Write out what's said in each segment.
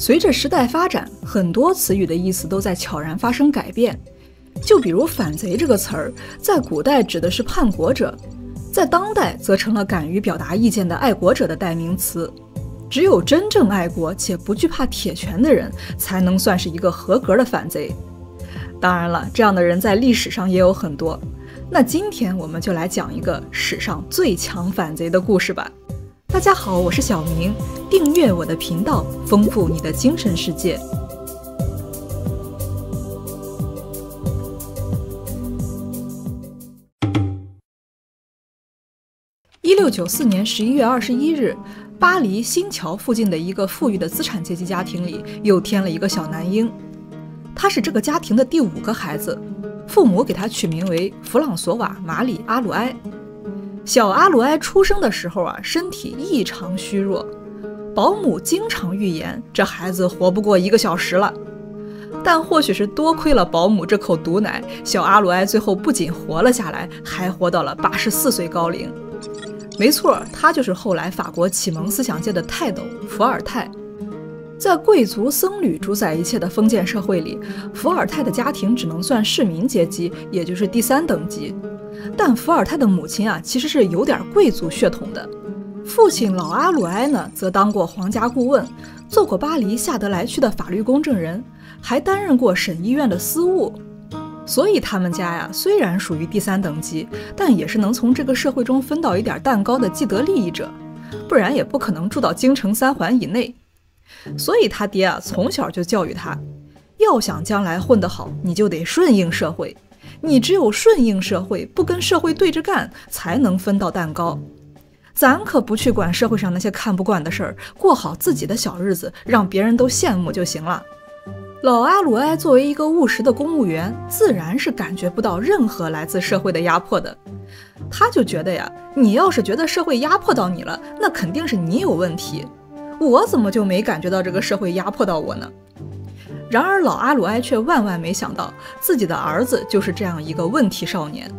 随着时代发展，很多词语的意思都在悄然发生改变。就比如“反贼”这个词儿，在古代指的是叛国者，在当代则成了敢于表达意见的爱国者的代名词。只有真正爱国且不惧怕铁拳的人，才能算是一个合格的反贼。当然了，这样的人在历史上也有很多。那今天我们就来讲一个史上最强反贼的故事吧。大家好，我是小明，订阅我的频道，丰富你的精神世界。一六九四年十一月二十一日，巴黎新桥附近的一个富裕的资产阶级家庭里，又添了一个小男婴。他是这个家庭的第五个孩子。父母给他取名为弗朗索瓦·马里·阿鲁埃。小阿鲁埃出生的时候啊，身体异常虚弱，保姆经常预言这孩子活不过一个小时了。但或许是多亏了保姆这口毒奶，小阿鲁埃最后不仅活了下来，还活到了八十四岁高龄。没错，他就是后来法国启蒙思想界的泰斗伏尔泰。在贵族僧侣主宰一切的封建社会里，伏尔泰的家庭只能算市民阶级，也就是第三等级。但伏尔泰的母亲啊，其实是有点贵族血统的。父亲老阿鲁埃呢，则当过皇家顾问，做过巴黎夏德莱区的法律公证人，还担任过省医院的司务。所以他们家呀，虽然属于第三等级，但也是能从这个社会中分到一点蛋糕的既得利益者，不然也不可能住到京城三环以内。所以他爹啊，从小就教育他，要想将来混得好，你就得顺应社会。你只有顺应社会，不跟社会对着干，才能分到蛋糕。咱可不去管社会上那些看不惯的事儿，过好自己的小日子，让别人都羡慕就行了。老阿鲁埃作为一个务实的公务员，自然是感觉不到任何来自社会的压迫的。他就觉得呀，你要是觉得社会压迫到你了，那肯定是你有问题。我怎么就没感觉到这个社会压迫到我呢？然而老阿鲁埃却万万没想到，自己的儿子就是这样一个问题少年。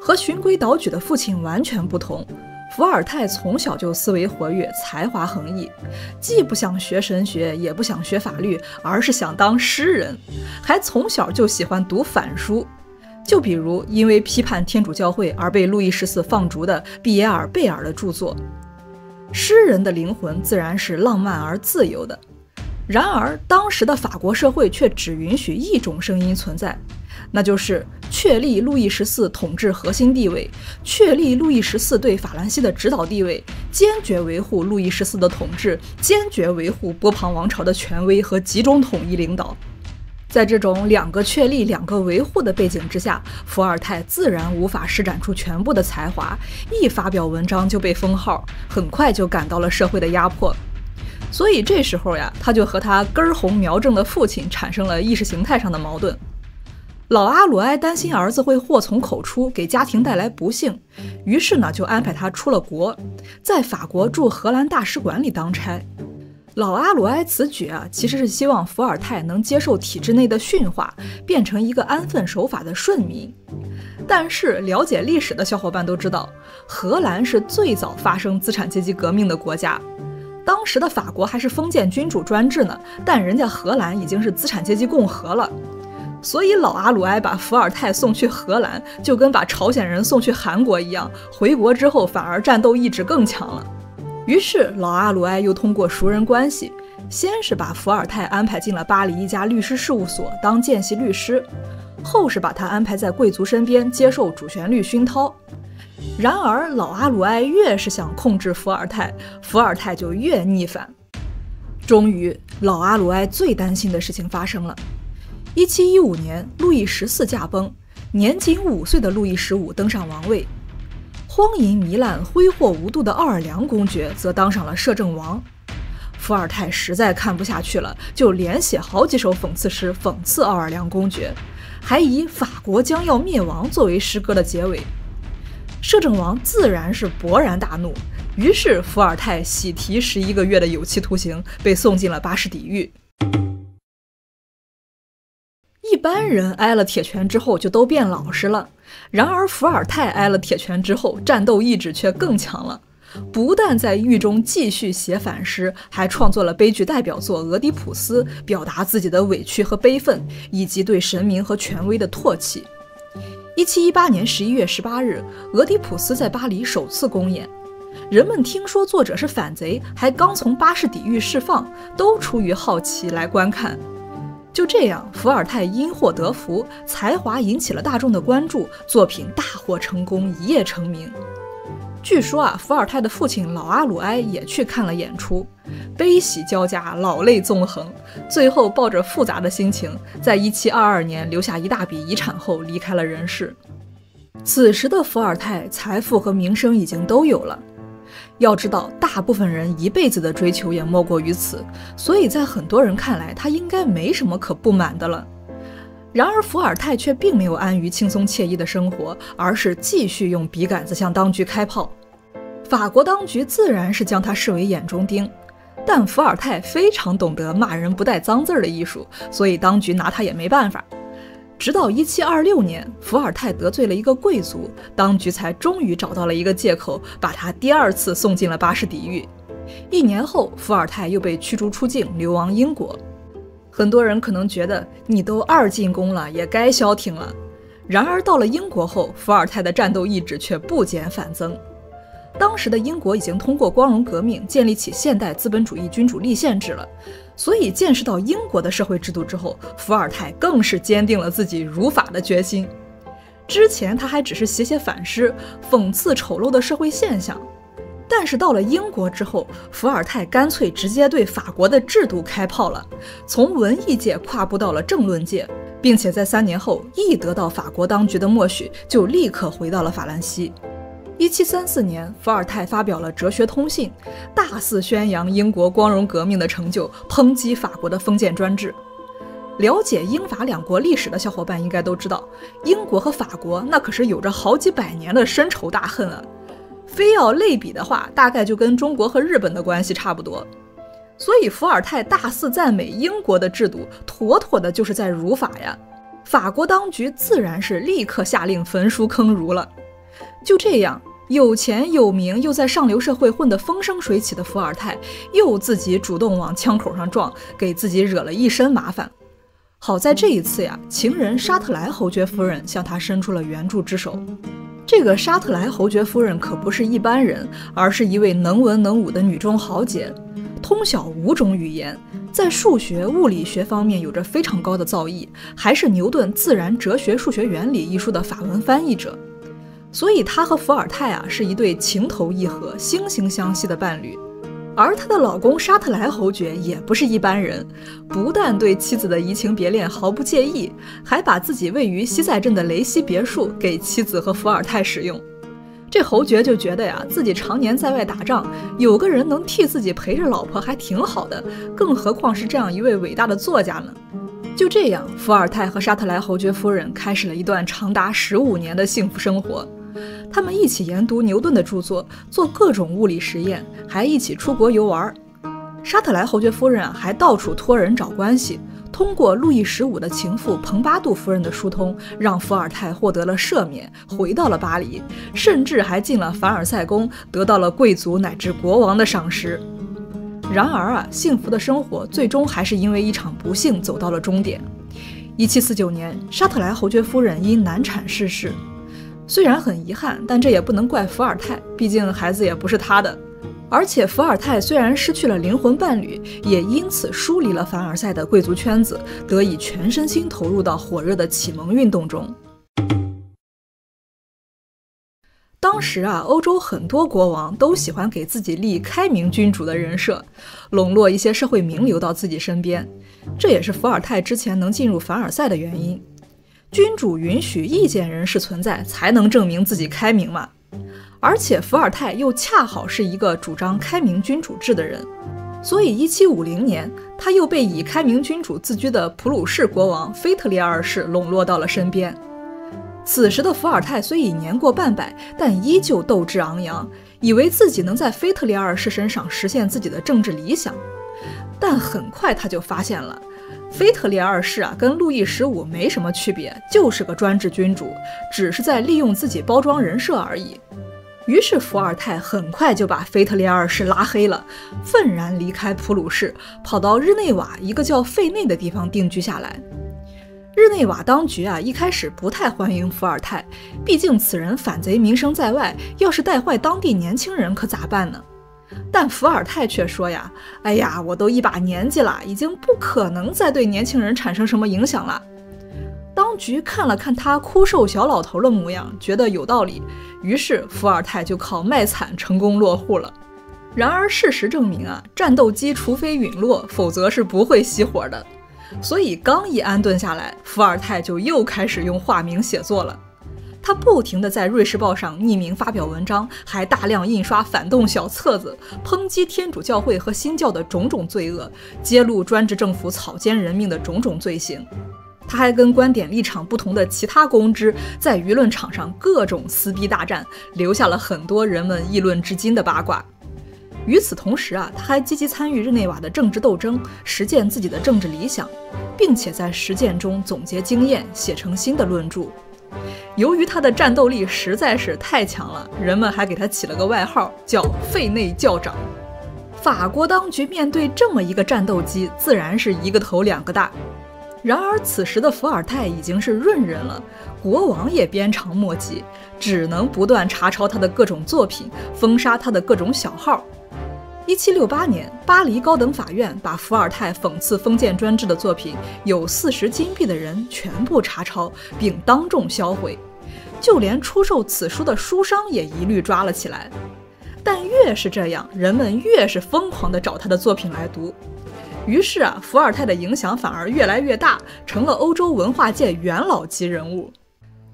和循规蹈矩的父亲完全不同，伏尔泰从小就思维活跃，才华横溢，既不想学神学，也不想学法律，而是想当诗人，还从小就喜欢读反书。就比如因为批判天主教会而被路易十四放逐的毕耶尔贝尔的著作。诗人的灵魂自然是浪漫而自由的，然而当时的法国社会却只允许一种声音存在，那就是确立路易十四统治核心地位，确立路易十四对法兰西的指导地位，坚决维护路易十四的统治，坚决维护波旁王朝的权威和集中统一领导。在这种两个确立、两个维护的背景之下，伏尔泰自然无法施展出全部的才华，一发表文章就被封号，很快就感到了社会的压迫。所以这时候呀，他就和他根红苗正的父亲产生了意识形态上的矛盾。老阿鲁埃担心儿子会祸从口出，给家庭带来不幸，于是呢，就安排他出了国，在法国驻荷兰大使馆里当差。老阿鲁埃此举啊，其实是希望伏尔泰能接受体制内的驯化，变成一个安分守法的顺民。但是了解历史的小伙伴都知道，荷兰是最早发生资产阶级革命的国家。当时的法国还是封建君主专制呢，但人家荷兰已经是资产阶级共和了。所以老阿鲁埃把伏尔泰送去荷兰，就跟把朝鲜人送去韩国一样，回国之后反而战斗意志更强了。于是，老阿鲁埃又通过熟人关系，先是把伏尔泰安排进了巴黎一家律师事务所当见习律师，后是把他安排在贵族身边接受主旋律熏陶。然而，老阿鲁埃越是想控制伏尔泰，伏尔泰就越逆反。终于，老阿鲁埃最担心的事情发生了。1715年，路易十四驾崩，年仅五岁的路易十五登上王位。荒淫糜烂、挥霍无度的奥尔良公爵则当上了摄政王。伏尔泰实在看不下去了，就连写好几首讽刺诗讽刺奥尔良公爵，还以“法国将要灭亡”作为诗歌的结尾。摄政王自然是勃然大怒，于是伏尔泰喜提十一个月的有期徒刑，被送进了巴士底狱。般人挨了铁拳之后就都变老实了，然而伏尔泰挨了铁拳之后战斗意志却更强了。不但在狱中继续写反诗，还创作了悲剧代表作《俄狄浦斯》，表达自己的委屈和悲愤，以及对神明和权威的唾弃。一七一八年十一月十八日，《俄狄浦斯》在巴黎首次公演。人们听说作者是反贼，还刚从巴士底狱释放，都出于好奇来观看。就这样，伏尔泰因祸得福，才华引起了大众的关注，作品大获成功，一夜成名。据说啊，伏尔泰的父亲老阿鲁埃也去看了演出，悲喜交加，老泪纵横，最后抱着复杂的心情，在1722年留下一大笔遗产后离开了人世。此时的伏尔泰，财富和名声已经都有了。要知道，大部分人一辈子的追求也莫过于此，所以在很多人看来，他应该没什么可不满的了。然而，伏尔泰却并没有安于轻松惬意的生活，而是继续用笔杆子向当局开炮。法国当局自然是将他视为眼中钉，但伏尔泰非常懂得骂人不带脏字儿的艺术，所以当局拿他也没办法。直到一七二六年，伏尔泰得罪了一个贵族，当局才终于找到了一个借口，把他第二次送进了巴士底狱。一年后，伏尔泰又被驱逐出境，流亡英国。很多人可能觉得，你都二进宫了，也该消停了。然而到了英国后，伏尔泰的战斗意志却不减反增。当时的英国已经通过光荣革命，建立起现代资本主义君主立宪制了。所以，见识到英国的社会制度之后，伏尔泰更是坚定了自己儒法的决心。之前他还只是写写反诗，讽刺丑陋的社会现象，但是到了英国之后，伏尔泰干脆直接对法国的制度开炮了，从文艺界跨步到了政论界，并且在三年后一得到法国当局的默许，就立刻回到了法兰西。一七三四年，伏尔泰发表了《哲学通信》，大肆宣扬英国光荣革命的成就，抨击法国的封建专制。了解英法两国历史的小伙伴应该都知道，英国和法国那可是有着好几百年的深仇大恨啊。非要类比的话，大概就跟中国和日本的关系差不多。所以，伏尔泰大肆赞美英国的制度，妥妥的就是在辱法呀。法国当局自然是立刻下令焚书坑儒了。就这样。有钱有名又在上流社会混得风生水起的伏尔泰，又自己主动往枪口上撞，给自己惹了一身麻烦。好在这一次呀，情人沙特莱侯爵夫人向他伸出了援助之手。这个沙特莱侯爵夫人可不是一般人，而是一位能文能武的女中豪杰，通晓五种语言，在数学、物理学方面有着非常高的造诣，还是牛顿《自然哲学数学原理》一书的法文翻译者。所以，她和伏尔泰啊是一对情投意合、惺惺相惜的伴侣，而她的老公沙特莱侯爵也不是一般人，不但对妻子的移情别恋毫不介意，还把自己位于西塞镇的雷西别墅给妻子和伏尔泰使用。这侯爵就觉得呀，自己常年在外打仗，有个人能替自己陪着老婆还挺好的，更何况是这样一位伟大的作家呢？就这样，伏尔泰和沙特莱侯爵夫人开始了一段长达十五年的幸福生活。他们一起研读牛顿的著作，做各种物理实验，还一起出国游玩。沙特莱侯爵夫人，还到处托人找关系，通过路易十五的情妇蓬巴杜夫人的疏通，让伏尔泰获得了赦免，回到了巴黎，甚至还进了凡尔赛宫，得到了贵族乃至国王的赏识。然而啊，幸福的生活最终还是因为一场不幸走到了终点。一七四九年，沙特莱侯爵夫人因难产逝世。虽然很遗憾，但这也不能怪伏尔泰，毕竟孩子也不是他的。而且伏尔泰虽然失去了灵魂伴侣，也因此疏离了凡尔赛的贵族圈子，得以全身心投入到火热的启蒙运动中。当时啊，欧洲很多国王都喜欢给自己立开明君主的人设，笼络一些社会名流到自己身边，这也是伏尔泰之前能进入凡尔赛的原因。君主允许意见人士存在，才能证明自己开明嘛。而且伏尔泰又恰好是一个主张开明君主制的人，所以1750年，他又被以开明君主自居的普鲁士国王腓特烈二世笼络到了身边。此时的伏尔泰虽已年过半百，但依旧斗志昂扬，以为自己能在腓特烈二世身上实现自己的政治理想。但很快他就发现了。腓特烈二世啊，跟路易十五没什么区别，就是个专制君主，只是在利用自己包装人设而已。于是伏尔泰很快就把腓特烈二世拉黑了，愤然离开普鲁士，跑到日内瓦一个叫费内的地方定居下来。日内瓦当局啊，一开始不太欢迎伏尔泰，毕竟此人反贼名声在外，要是带坏当地年轻人可咋办呢？但伏尔泰却说呀：“哎呀，我都一把年纪了，已经不可能再对年轻人产生什么影响了。”当局看了看他枯瘦小老头的模样，觉得有道理，于是伏尔泰就靠卖惨成功落户了。然而事实证明啊，战斗机除非陨落，否则是不会熄火的。所以刚一安顿下来，伏尔泰就又开始用化名写作了。他不停地在《瑞士报》上匿名发表文章，还大量印刷反动小册子，抨击天主教会和新教的种种罪恶，揭露专制政府草菅人命的种种罪行。他还跟观点立场不同的其他公知在舆论场上各种撕逼大战，留下了很多人们议论至今的八卦。与此同时啊，他还积极参与日内瓦的政治斗争，实践自己的政治理想，并且在实践中总结经验，写成新的论著。由于他的战斗力实在是太强了，人们还给他起了个外号，叫“费内教长”。法国当局面对这么一个战斗机，自然是一个头两个大。然而此时的伏尔泰已经是润人了，国王也鞭长莫及，只能不断查抄他的各种作品，封杀他的各种小号。一七六八年，巴黎高等法院把伏尔泰讽刺封建专制的作品有四十金币的人全部查抄，并当众销毁，就连出售此书的书商也一律抓了起来。但越是这样，人们越是疯狂地找他的作品来读。于是啊，伏尔泰的影响反而越来越大，成了欧洲文化界元老级人物。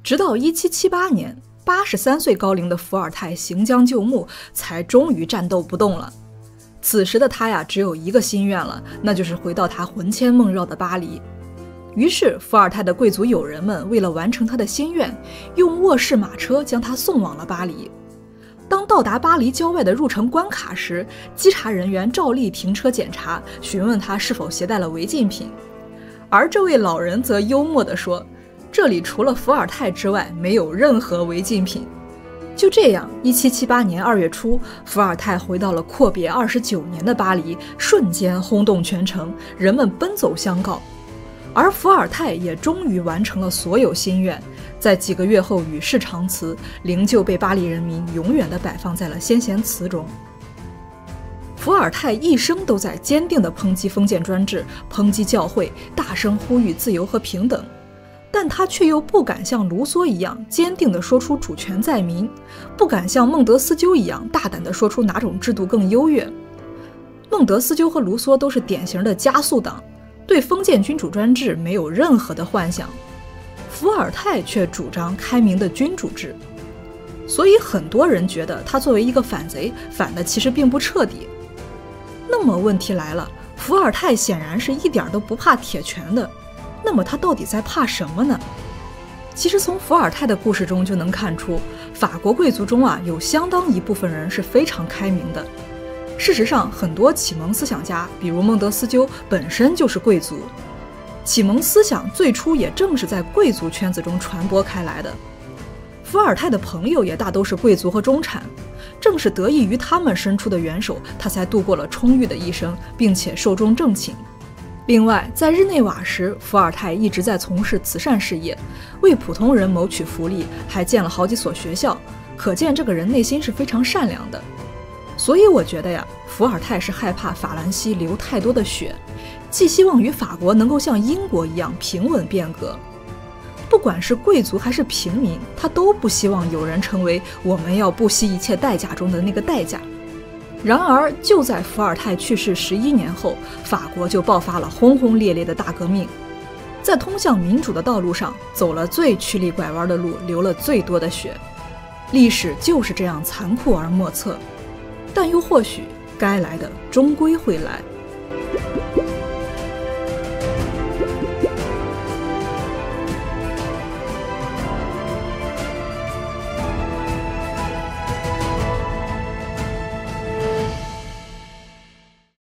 直到一七七八年，八十三岁高龄的伏尔泰行将就木，才终于战斗不动了。此时的他呀，只有一个心愿了，那就是回到他魂牵梦绕的巴黎。于是，伏尔泰的贵族友人们为了完成他的心愿，用卧室马车将他送往了巴黎。当到达巴黎郊外的入城关卡时，稽查人员照例停车检查，询问他是否携带了违禁品。而这位老人则幽默地说：“这里除了伏尔泰之外，没有任何违禁品。”就这样，一七七八年二月初，伏尔泰回到了阔别二十九年的巴黎，瞬间轰动全城，人们奔走相告，而伏尔泰也终于完成了所有心愿，在几个月后与世长辞，灵柩被巴黎人民永远地摆放在了先贤祠中。伏尔泰一生都在坚定地抨击封建专制，抨击教会，大声呼吁自由和平等。但他却又不敢像卢梭一样坚定地说出主权在民，不敢像孟德斯鸠一样大胆地说出哪种制度更优越。孟德斯鸠和卢梭都是典型的加速党，对封建君主专制没有任何的幻想。伏尔泰却主张开明的君主制，所以很多人觉得他作为一个反贼，反的其实并不彻底。那么问题来了，伏尔泰显然是一点都不怕铁拳的。那么他到底在怕什么呢？其实从伏尔泰的故事中就能看出，法国贵族中啊有相当一部分人是非常开明的。事实上，很多启蒙思想家，比如孟德斯鸠，本身就是贵族。启蒙思想最初也正是在贵族圈子中传播开来的。伏尔泰的朋友也大都是贵族和中产，正是得益于他们伸出的援手，他才度过了充裕的一生，并且寿终正寝。另外，在日内瓦时，伏尔泰一直在从事慈善事业，为普通人谋取福利，还建了好几所学校。可见这个人内心是非常善良的。所以我觉得呀，伏尔泰是害怕法兰西流太多的血，寄希望于法国能够像英国一样平稳变革。不管是贵族还是平民，他都不希望有人成为我们要不惜一切代价中的那个代价。然而，就在伏尔泰去世十一年后，法国就爆发了轰轰烈烈的大革命，在通向民主的道路上走了最曲里拐弯的路，流了最多的血。历史就是这样残酷而莫测，但又或许该来的终归会来。